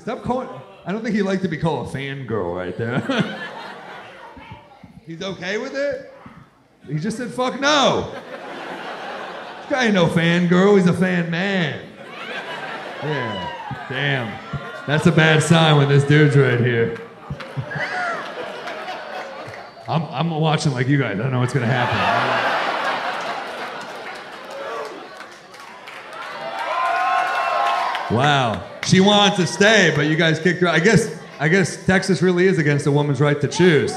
Stop calling. I don't think he liked to be called a fangirl right there. He's okay with it? He just said, fuck no. This guy ain't no fangirl, he's a fan man. Yeah. Damn. That's a bad sign when this dude's right here. I'm, I'm watching like you guys. I don't know what's gonna happen. Wow. She wanted to stay, but you guys kicked her. I guess I guess Texas really is against a woman's right to choose.